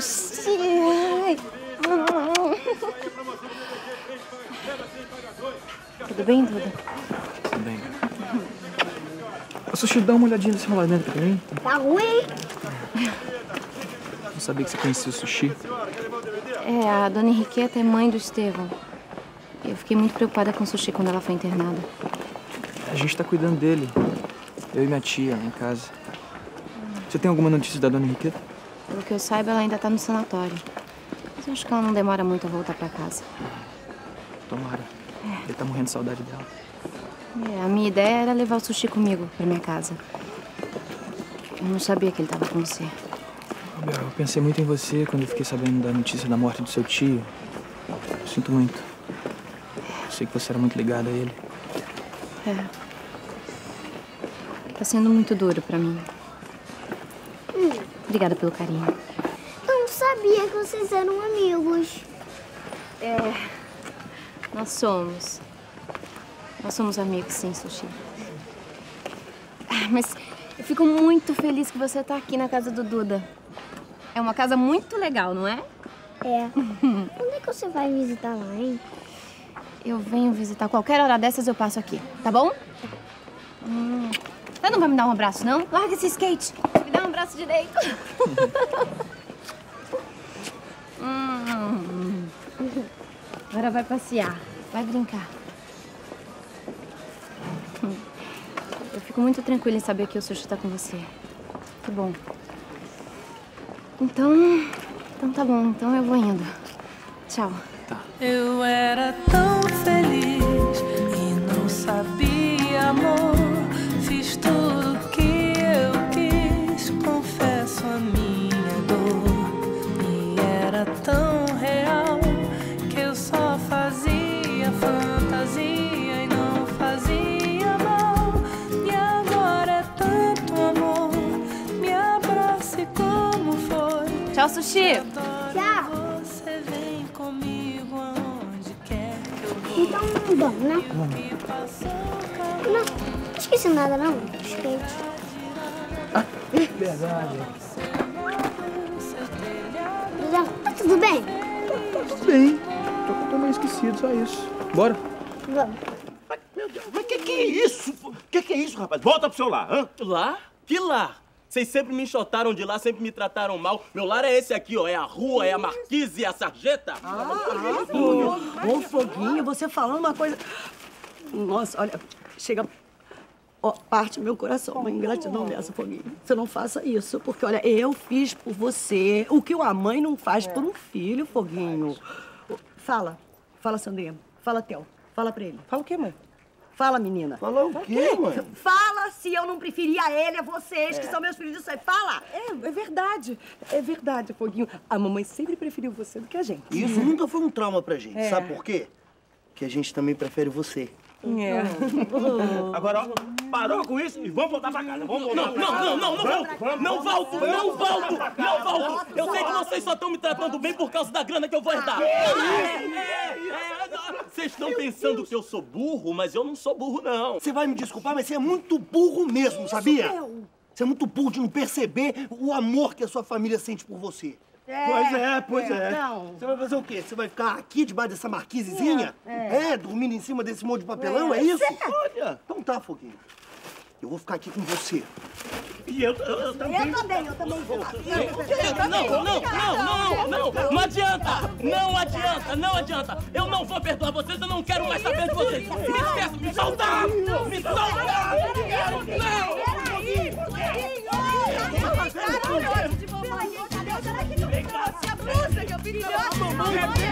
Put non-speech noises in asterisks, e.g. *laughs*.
Sushi. Ai. Tudo bem, Duda? Tudo bem. Ô, Sushi, dá uma olhadinha nesse rolamento pra mim. Tá ruim? Não sabia que você conhecia o Sushi. É, a dona Henriqueta é mãe do Estevão. Eu fiquei muito preocupada com o Sushi quando ela foi internada. A gente tá cuidando dele. Eu e minha tia, lá em casa. Você tem alguma notícia da dona Henriqueta? Pelo que eu saiba, ela ainda tá no sanatório. Mas eu acho que ela não demora muito a voltar pra casa. Tomara. Ele tá morrendo de saudade dela. É, a minha ideia era levar o Sushi comigo pra minha casa. Eu não sabia que ele tava com você. Bel, eu pensei muito em você quando eu fiquei sabendo da notícia da morte do seu tio. Eu sinto muito. Eu sei que você era muito ligada a ele. É. Tá sendo muito duro pra mim. Obrigada pelo carinho. Eu não sabia que vocês eram amigos. É. Nós somos. Nós somos amigos, sim, Sushi. Ah, Mas eu fico muito feliz que você tá aqui na casa do Duda. É uma casa muito legal, não é? É. *laughs* Quando é que você vai visitar lá, hein? Eu venho visitar qualquer hora dessas, eu passo aqui, tá bom? Hum. Você não vai me dar um abraço, não? Larga esse skate. Me dá um abraço direito. *laughs* Hum. Agora vai passear. Vai brincar. Eu fico muito tranquila em saber que o Sushi tá com você. Que bom. Então... Então tá bom. Então eu vou indo. Tchau. Eu era tão feliz Tchau, Sushi. Tchau. Você vem comigo aonde quer que eu vou. Então, bom, né? Que passou Não, não esqueci nada, não. Skate. Verdade. Duda, tá tudo bem? Tudo bem. Tô, meio esquecido, só isso. Bora. Vamos. Meu Deus, mas que que é isso? Que que é isso, rapaz? Volta pro seu lar, hã? Lá? Que lar? Vocês sempre me enxotaram de lá, sempre me trataram mal. Meu lar é esse aqui, ó. É a rua, é a marquise, é a sarjeta. Ô, Foguinho, você falando uma coisa... Nossa, olha, chega... Ó, parte meu coração, uma ingratidão dessa, Foguinho. Você não faça isso, porque, olha, eu fiz por você o que uma mãe não faz por um filho, Foguinho. Fala, fala, Sandrinha. Fala, Theo. Fala pra ele. Fala o quê, mãe? Fala, menina. Falar o quê, mãe? Fala se eu não preferia ele a vocês, que são meus filhos de sangue. Fala! É, é verdade. É verdade, Foguinho. A mamãe sempre preferiu você do que a gente. Isso nunca foi um trauma pra gente. Sabe por quê? Que a gente também prefere você. É. *laughs* Agora, ó, parou com isso e vamos voltar pra casa. Vamos voltar Não, pra não, casa. não, não, não Vamos, vamos, Não vamos, volto, não volto, não volto! Eu sei que vocês só estão me tratando bem por causa da grana que eu vou herdar. É, é, é, Vocês estão pensando que eu sou burro, mas eu não sou burro, não. Você vai me desculpar, mas você é muito burro mesmo, sabia? Você é muito burro de não perceber o amor que a sua família sente por você. pois é, pois é. não. Você vai fazer o quê? Você vai ficar aqui debaixo dessa marquisezinha? É, dormindo em cima desse monte de papelão, é, isso? Olha, então tá, Foguinho. Eu vou ficar aqui com você. E eu, eu, eu também. Eu também, eu também vou. Não, não, não, não, não, não adianta! Não adianta, não adianta! Eu não vou perdoar vocês, eu não quero mais saber de vocês! Me peço, me solta! Me soltar! Não! Peraí! Peraí! Cadê o que eu pedi?